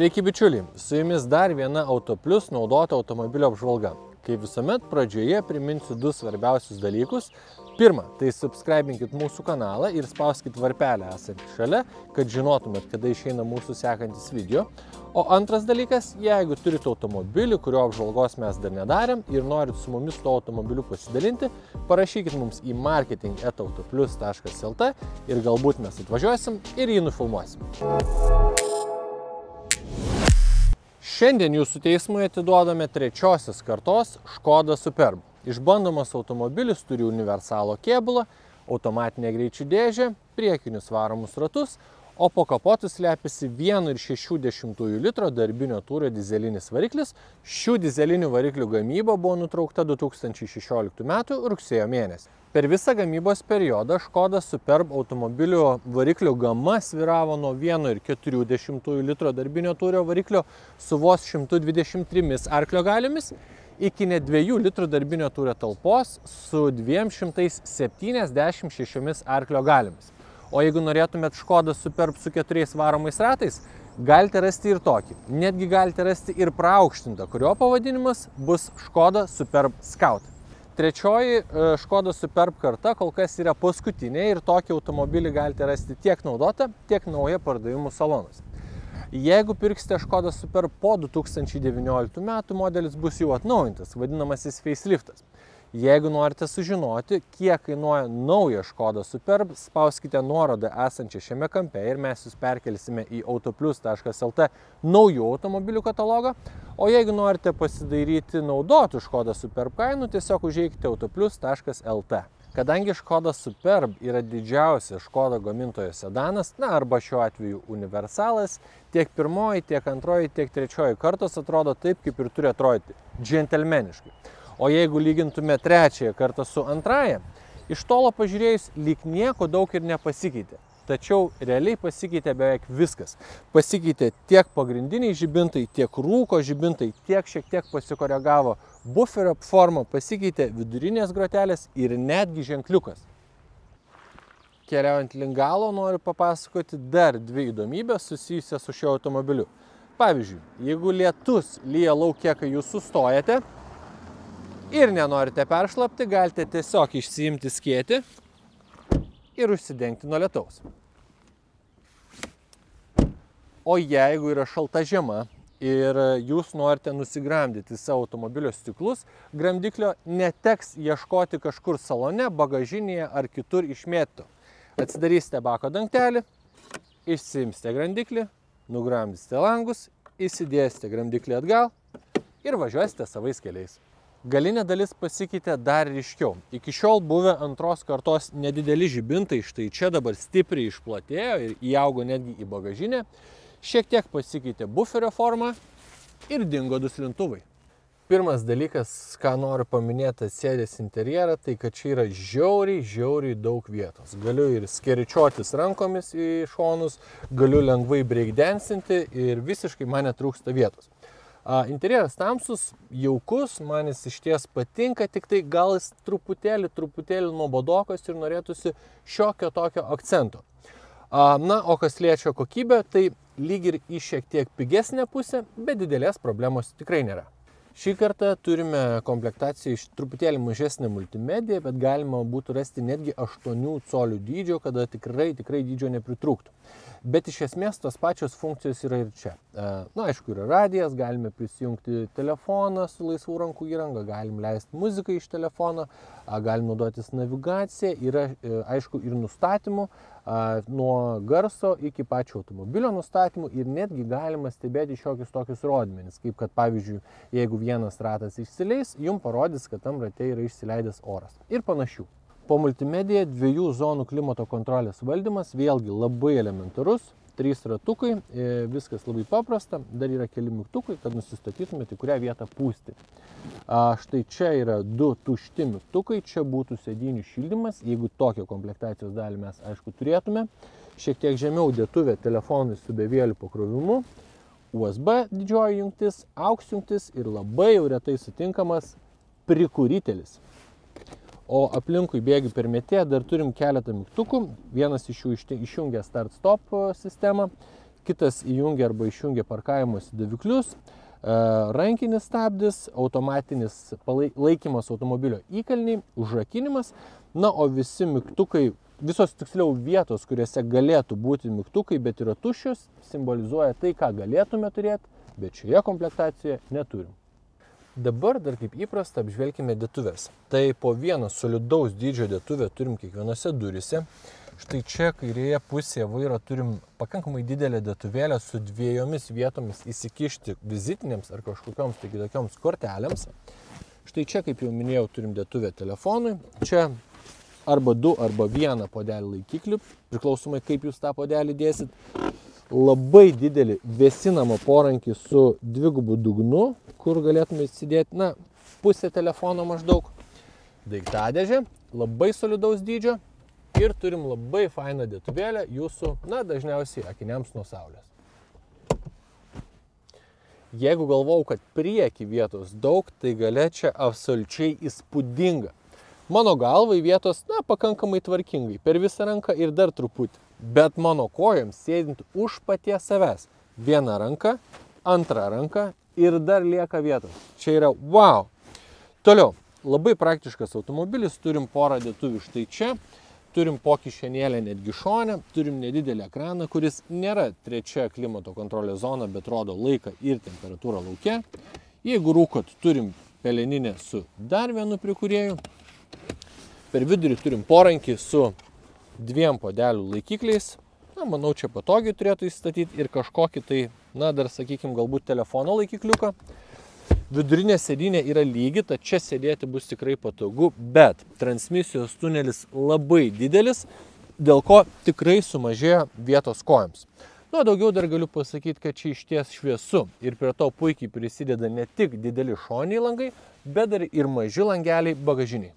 Sveiki bičiuliai, su jumis dar viena AutoPlus naudoto automobilio apžvalga. Kaip visuomet, pradžioje priminsiu du svarbiausius dalykus. Pirma, tai subscribinkit mūsų kanalą ir spauskit varpelę esantį šalia, kad žinotumėt, kada išeina mūsų sekantis video. O antras dalykas, jeigu turite automobilį, kurio apžvalgos mes dar nedarėm ir norit su mumis tuo automobiliu pasidalinti, parašykit mums į marketing.autoplius.lt ir galbūt mes atvažiuosim ir jį nufilmuosim. Šiandien jūsų teismui atiduodame trečiosios kartos Škoda Superb. Išbandomas automobilis turi universalo kėbulą, automatinę greičių dėžę, priekinius varomus ratus, o po kapotu slepiasi 1,6 litro darbinio tūrio dizelinis variklis. Šių dizelinių variklių gamyba buvo nutraukta 2016 m. rugsėjo mėnesį. Per visą gamybos periodą Škoda Superb automobilių variklių gama sviravo nuo 1,4 litro darbinio tūrio variklio su vos 123 arklio galiomis iki net 2 litrų darbinio tūrio talpos su 276 arklio galiomis. O jeigu norėtumėt Škoda Superb su keturiais varomais ratais, galite rasti ir tokį. Netgi galite rasti ir praaukštintą, kurio pavadinimas bus Škoda Superb Scout. Trečioji Škoda Superb karta kol kas yra paskutinė ir tokį automobilį galite rasti tiek naudotą, tiek naują pardavimų salonuose. Jeigu pirksite Škoda Superb po 2019 metų, modelis bus jau atnaujintas, vadinamasis faceliftas. Jeigu norite sužinoti, kiek kainuoja nauja Škoda Superb, spauskite nuorodą esančią šiame kampe ir mes jūs perkelsime į autoplius.lt naujų automobilių katalogą. O jeigu norite pasidairyti naudotų Škoda Superb kainų, tiesiog užeikite autoplius.lt. Kadangi Škoda Superb yra didžiausias Škoda gamintojo sedanas, na arba šiuo atveju universalas, tiek pirmoji, tiek antroji, tiek trečioji kartos atrodo taip, kaip ir turi atrodyti - džentelmeniškai. O jeigu lygintume trečiąją kartą su antraja, iš tolo pažiūrėjus lyg nieko daug ir nepasikeitė. Tačiau realiai pasikeitė beveik viskas. Pasikeitė tiek pagrindiniai žibintai, tiek rūko žibintai, tiek šiek tiek pasikoregavo buferio forma, pasikeitė vidurinės grotelės ir netgi ženkliukas. Keliaujant link galo noriu papasakoti dar dvi įdomybės susijusias su šiuo automobiliu. Pavyzdžiui, jeigu lietus lyja laukia, kai jūs sustojate, ir nenorite peršlapti, galite tiesiog išsiimti skėti ir užsidengti nuo lietaus. O jeigu yra šalta žiema ir jūs norite nusigramdyti savo automobilio stiklus, gramdiklio neteks ieškoti kažkur salone, bagažinėje ar kitur išmėtų. Atsidarysite bako dangtelį, išsiimsite grandiklį, nugramdysite langus, įsidėsite gramdiklį atgal ir važiuosite savais keliais. Galinė dalis pasikeitė dar ryškiau. Iki šiol buvę antros kartos nedideli žibintai, štai čia dabar stipriai išplatėjo ir įaugo netgi į bagažinę. Šiek tiek pasikeitė buferio forma ir dingo duslintuvai. Pirmas dalykas, ką noriu paminėti sėdės interjerą, tai kad čia yra žiauriai, žiauriai daug vietos. Galiu ir skeričiotis rankomis į šonus, galiu lengvai breakdansinti ir visiškai man netrūksta vietos. Interjeras tamsus, jaukus, man jis iš ties patinka, tik tai gal jis truputėlį, truputėlį nuobodokas ir norėtųsi šiokio tokio akcento. Na, o kas liečia kokybę, tai lyg ir į šiek tiek pigesnę pusę, bet didelės problemos tikrai nėra. Šį kartą turime komplektaciją iš truputėlį mažesnę multimediją, bet galima būtų rasti netgi 8 colių dydžio, kada tikrai, tikrai dydžio nepritrūktų. Bet iš esmės tos pačios funkcijos yra ir čia. Na, aišku, yra radijas, galime prisijungti telefoną su laisvų rankų įranga, galim leisti muziką iš telefono, galim naudotis navigacija, yra e, aišku ir nustatymų, nuo garso iki pačio automobilio nustatymų ir netgi galima stebėti šiokius tokius rodmenis, kaip kad pavyzdžiui, jeigu vienas ratas išsileis, jums parodys, kad tam rate yra išsileidęs oras ir panašių. Po multimedija dviejų zonų klimato kontrolės valdymas, vėlgi labai elementarus, trys ratukai, e, viskas labai paprasta, dar yra keli mygtukai, kad nusistatytumėte, kurią vietą pūsti. A, štai čia yra du tušti mygtukai, čia būtų sėdinių šildymas, jeigu tokią komplektacijos dalį mes aišku turėtume. Šiek tiek žemiau dėtuvė telefonui su bevėliu pakrovimu, USB didžioji jungtis, AUX jungtis ir labai jau retai sutinkamas prikurytelis o aplinkui bėgių per metėją dar turim keletą mygtukų. Vienas iš jų išjungia start-stop sistemą, kitas įjungia arba išjungia parkavimosi daviklius, e, rankinis stabdis, automatinis laikymas automobilio įkalniai, užrakinimas, na, o visi mygtukai, visos tiksliau vietos, kuriuose galėtų būti mygtukai, bet yra tuščios, simbolizuoja tai, ką galėtume turėti, bet šioje komplektacijoje neturim. Dabar dar kaip įprasta apžvelgime dėtuvės. Tai po vieną solidaus dydžio dėtuvę turim kiekvienose durise. Štai čia kairėje pusėje vairo turim pakankamai didelę dėtuvėlę su dviejomis vietomis įsikišti vizitinėms ar kažkokioms tai kitokioms kortelėms. Štai čia, kaip jau minėjau, turim dėtuvę telefonui. Čia arba du, arba vieną podelį laikiklį, priklausomai kaip jūs tą podelį dėsit. Labai didelį vėsinamą porankį su dvigubu dugnu, kur galėtume įsidėti, na, pusę telefono maždaug. Daiktadėžė, labai solidaus dydžio ir turim labai fainą dėtuvėlę jūsų, na, dažniausiai akiniams nuo saulės. Jeigu galvau, kad prieki vietos daug, tai galia čia absoliučiai įspūdinga. Mano galvai vietos, na, pakankamai tvarkingai, per visą ranką ir dar truputį. Bet mano kojams sėdint už paties savęs. Viena ranka, antra ranka ir dar lieka vietos. Čia yra wow. Toliau, labai praktiškas automobilis, turim porą dėtuvių štai čia, turim po kišenėlę netgi šonę, turim nedidelį ekraną, kuris nėra trečia klimato kontrolės zona, bet rodo laiką ir temperatūrą laukia. Jeigu rūkot, turim peleninę su dar vienu prikūrėju. Per vidurį turim porankį su dviem podelių laikikliais, Na, manau, čia patogiai turėtų įstatyti ir kažkokį tai, na, dar sakykime, galbūt telefono laikikliuką. Vidurinė sėdynė yra lygi, tad čia sėdėti bus tikrai patogu, bet transmisijos tunelis labai didelis, dėl ko tikrai sumažėjo vietos kojams. Nu, daugiau dar galiu pasakyti, kad čia iš ties šviesu ir prie to puikiai prisideda ne tik dideli šoniai langai, bet dar ir maži langeliai bagažiniai.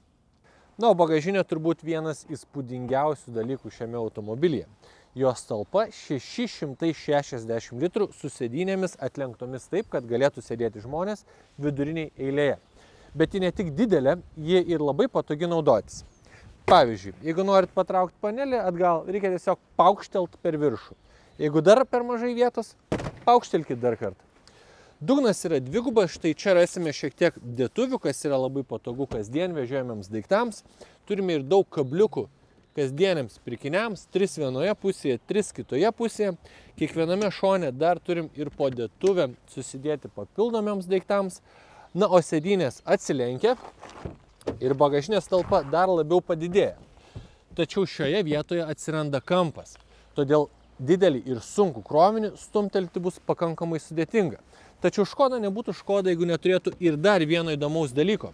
Na, o bagažinė turbūt vienas įspūdingiausių dalykų šiame automobilyje. Jos talpa 660 litrų su sėdynėmis atlenktomis taip, kad galėtų sėdėti žmonės viduriniai eilėje. Bet ji ne tik didelė, ji ir labai patogi naudotis. Pavyzdžiui, jeigu norit patraukti panelį atgal, reikia tiesiog paukštelt per viršų. Jeigu dar per mažai vietos, paukštelkit dar kartą. Dugnas yra dvigubas, štai čia rasime šiek tiek dėtuvių, kas yra labai patogu kasdien vežiojamiems daiktams. Turime ir daug kabliukų kasdieniams pirkiniams, tris vienoje pusėje, tris kitoje pusėje. Kiekviename šone dar turim ir po dėtuvę susidėti papildomiams daiktams. Na, o sėdynės atsilenkia ir bagažinės talpa dar labiau padidėja. Tačiau šioje vietoje atsiranda kampas. Todėl didelį ir sunkų krovinį stumtelti bus pakankamai sudėtinga. Tačiau Škoda nebūtų Škoda, jeigu neturėtų ir dar vieno įdomaus dalyko.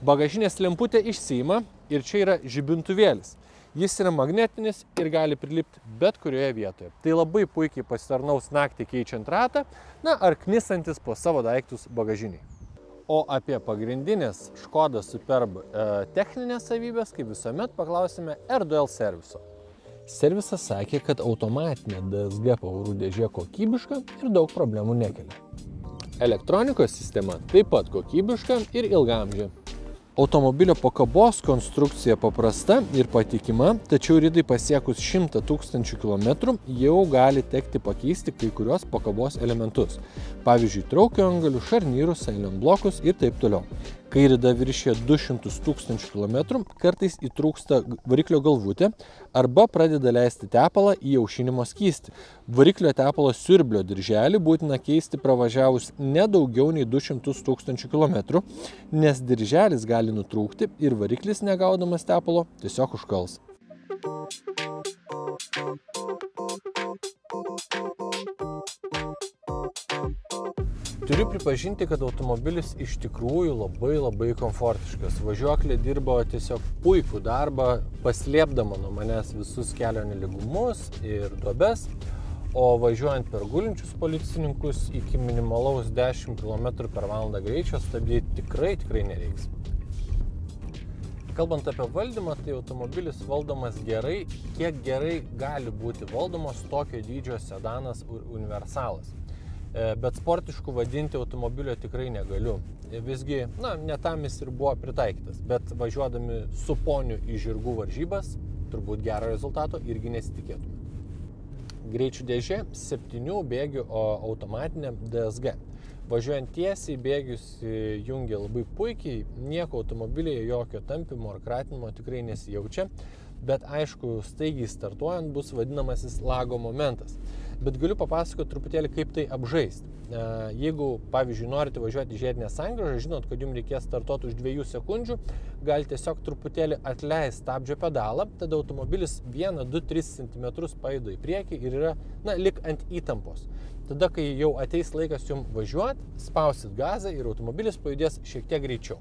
Bagažinės lemputė išsima ir čia yra žibintuvėlis. Jis yra magnetinis ir gali prilipti bet kurioje vietoje. Tai labai puikiai pasitarnaus naktį keičiant ratą, na ar knisantis po savo daiktus bagažiniai. O apie pagrindinės Škoda Superb e, techninės savybės, kaip visuomet, paklausime RDL serviso. Servisas sakė, kad automatinė DSG pavarų dėžė kokybiška ir daug problemų nekelia. Elektronikos sistema taip pat kokybiška ir ilgamžė. Automobilio pakabos konstrukcija paprasta ir patikima, tačiau ridai pasiekus 100 tūkstančių kilometrų jau gali tekti pakeisti kai kurios pakabos elementus. Pavyzdžiui, traukio angalių, šarnyrus, silent blokus ir taip toliau. Kai rida viršė 200 tūkstančių kilometrų, kartais įtrūksta variklio galvutė arba pradeda leisti tepalą į aušinimo skystį. Variklio tepalo siurblio dirželį būtina keisti pravažiavus ne daugiau nei 200 tūkstančių kilometrų, nes dirželis gali nutrūkti ir variklis negaudamas tepalo tiesiog užkals. Turiu pripažinti, kad automobilis iš tikrųjų labai labai komfortiškas. Važiuoklė dirbo tiesiog puikų darbą, paslėpdama nuo manęs visus kelio neligumus ir duobes, o važiuojant per gulinčius policininkus iki minimalaus 10 km per valandą greičio stabdyti tikrai tikrai nereiks. Kalbant apie valdymą, tai automobilis valdomas gerai, kiek gerai gali būti valdomas tokio dydžio sedanas universalas. E, bet sportišku vadinti automobilio tikrai negaliu. E, visgi, na, ne tam jis ir buvo pritaikytas, bet važiuodami su poniu į žirgų varžybas, turbūt gero rezultato irgi nesitikėtume. Greičių dėžė 7 bėgių automatinė DSG. Važiuojant tiesiai, bėgius jungia labai puikiai, nieko automobilyje, jokio tampimo ar kratinimo tikrai nesijaučia, bet aišku, staigiai startuojant bus vadinamasis lago momentas bet galiu papasakoti truputėlį, kaip tai apžaisti. E, jeigu, pavyzdžiui, norite važiuoti žiedinę sangražą, žinot, kad jums reikės startuoti už 2 sekundžių, galite tiesiog truputėlį atleisti stabdžio pedalą, tada automobilis 1, 2, 3 cm paėdo į priekį ir yra, na, lik ant įtampos. Tada, kai jau ateis laikas jums važiuoti, spausit gazą ir automobilis pajudės šiek tiek greičiau.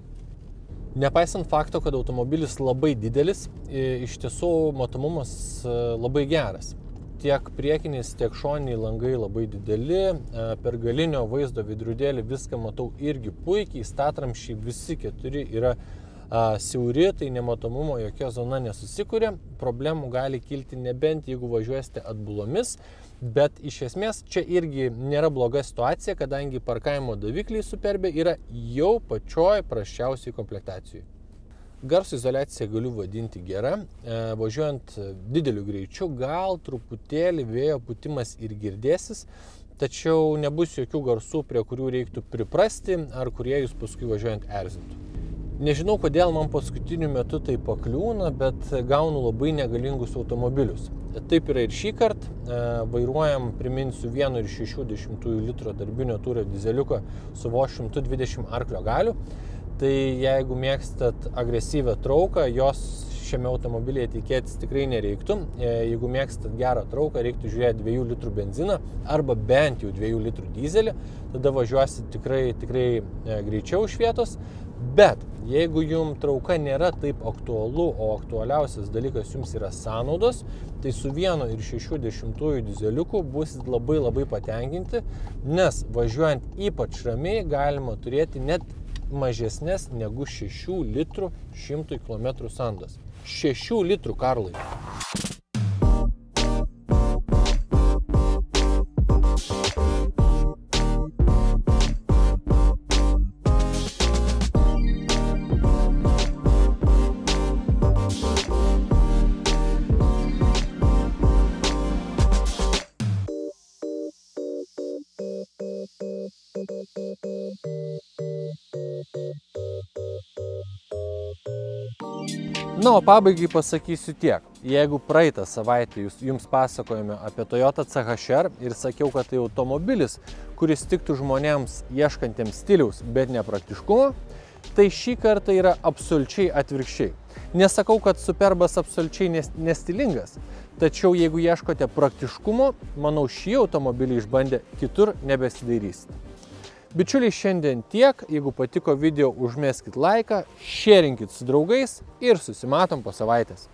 Nepaisant fakto, kad automobilis labai didelis, iš tiesų matomumas e, labai geras tiek priekinis, tiek šoniniai langai labai dideli, e, per galinio vaizdo vidrudėlį viską matau irgi puikiai, statramšiai visi keturi yra a, siauri, tai nematomumo jokia zona nesusikūrė, problemų gali kilti nebent jeigu važiuosite atbulomis, bet iš esmės čia irgi nėra bloga situacija, kadangi parkavimo davikliai superbė yra jau pačioj praščiausiai komplektacijai. Garso izolaciją galiu vadinti gera. E, važiuojant dideliu greičiu, gal truputėlį vėjo putimas ir girdėsis, tačiau nebus jokių garsų, prie kurių reiktų priprasti ar kurie jūs paskui važiuojant erzintų. Nežinau, kodėl man paskutiniu metu tai pakliūna, bet gaunu labai negalingus automobilius. Taip yra ir šį kartą. E, vairuojam, priminsiu, 1,6 litro darbinio tūrio dizeliuką su vos 120 arklio galiu. Tai jeigu mėgstat agresyvę trauką, jos šiame automobilyje tikėtis tikrai nereiktų. E, jeigu mėgstat gerą trauką, reiktų žiūrėti 2 litrų benziną arba bent jau 2 litrų dizelį, tada važiuosit tikrai, tikrai e, greičiau iš vietos. Bet jeigu jums trauka nėra taip aktualu, o aktualiausias dalykas jums yra sąnaudos, tai su 1,6 dizeliuku busit labai labai patenkinti, nes važiuojant ypač ramiai galima turėti net mažesnės negu 6 litrų 100 km sandas. 6 litrų karlai. Na, o pabaigai pasakysiu tiek. Jeigu praeitą savaitę jums pasakojame apie Toyota CHR ir sakiau, kad tai automobilis, kuris tiktų žmonėms ieškantiems stiliaus, bet nepraktiškumo, tai šį kartą yra absoliučiai atvirkščiai. Nesakau, kad Superbas absoliučiai nestilingas, tačiau jeigu ieškote praktiškumo, manau šį automobilį išbandę kitur nebesidairysite. Bičiuliai, šiandien tiek. Jeigu patiko video, užmeskit laiką, šėrinkit su draugais ir susimatom po savaitės.